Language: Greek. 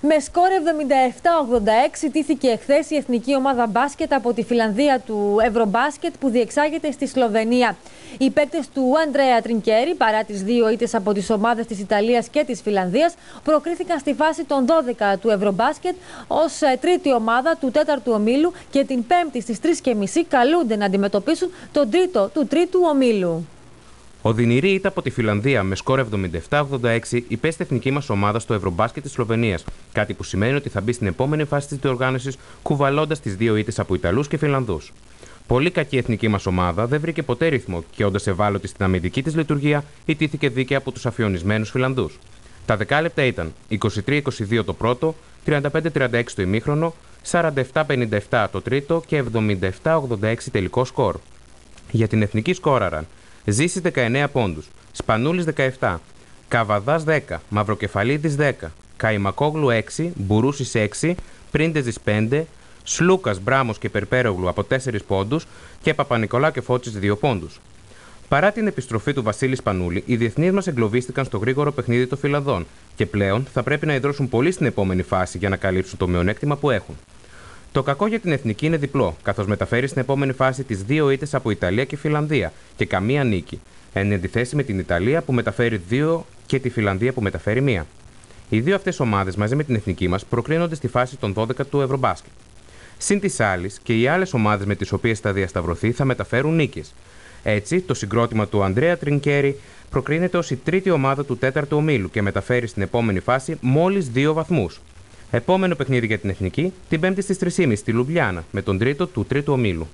Με σκόρ 77-86 τήθηκε εχθές η εθνική ομάδα μπάσκετ από τη Φιλανδία του Ευρωμπάσκετ που διεξάγεται στη Σλοβενία. Οι παίκτες του Αντρέα Τρινκέρι, παρά τις δύο ήττες από τις ομάδες της Ιταλίας και της Φιλανδίας, προκρίθηκαν στη φάση των 12 του Ευρωμπάσκετ ως ε, τρίτη ομάδα του τέταρτου ομίλου και την πέμπτη στις 3.30 καλούνται να αντιμετωπίσουν τον τρίτο του τρίτου ομίλου. Οδυνηρή ήταν από τη Φιλανδία με σκόρ 77-86 υπέστη εθνική μας ομάδα στο Ευρωμπάσκετ της Σλοβενίας. Κάτι που σημαίνει ότι θα μπει στην επόμενη φάση της διοργάνωσης κουβαλώντας τις δύο ήττες από Ιταλούς και Φιλανδούς. Πολύ κακή εθνική μας ομάδα δεν βρήκε ποτέ ρυθμό και όντα ευάλωτη στην αμυντική της λειτουργία, ιτήθηκε δίκαια από τους αφιονισμένους Φιλανδούς. Τα δεκάλεπτα ήταν 23-22 το πρώτο, 35-36 το ημίχρονο, 47-57 το τρίτο και 77-86 τελικό σκορ. Για την εθνική σκόραραν Ζήσης 19 πόντους. Σπανούλης 17. Καβαδάς 10. Μαυροκεφαλίδης 10. Καϊμακόγλου 6. Μπουρούσης 6. Πρίντεζης 5. Σλούκας, Μπράμος και Περπέρογλου από 4 πόντους και Παπα-Νικολά και Φώτση 2 πόντους. Παρά την επιστροφή του Βασίλη Σπανούλη, οι διεθνείς μας εγκλωβίστηκαν στο γρήγορο παιχνίδι των Φιλανδών και πλέον θα πρέπει να ιδρώσουν πολύ στην επόμενη φάση για να καλύψουν το μειονέκτημα που έχουν. Το κακό για την εθνική είναι διπλό, καθώς μεταφέρει στην επόμενη φάση τις δύο ήττες από Ιταλία και Φιλανδία και καμία νίκη. Εν αντιθέσει με την Ιταλία που μεταφέρει δύο και τη Φιλανδία που μεταφέρει μία. Οι δύο αυτές ομάδες μαζί με την εθνική μας προκρίνονται στη φάση των 12 του Ευρωμπάσκετ. Συν της άλλης και οι άλλες ομάδες με τις οποίες θα διασταυρωθεί θα μεταφέρουν νίκες. Έτσι, το συγκρότημα του Ανδρέα Τρινκέρι προκρίνεται ως η τρίτη ομάδα του τέταρτου ομίλου και μεταφέρει στην επόμενη φάση μόλις δύο βαθμούς, Επόμενο παιχνίδι για την Εθνική την 5η στις 3.30 στη Λουμπλιάνα με τον τρίτο του τρίτου ομίλου.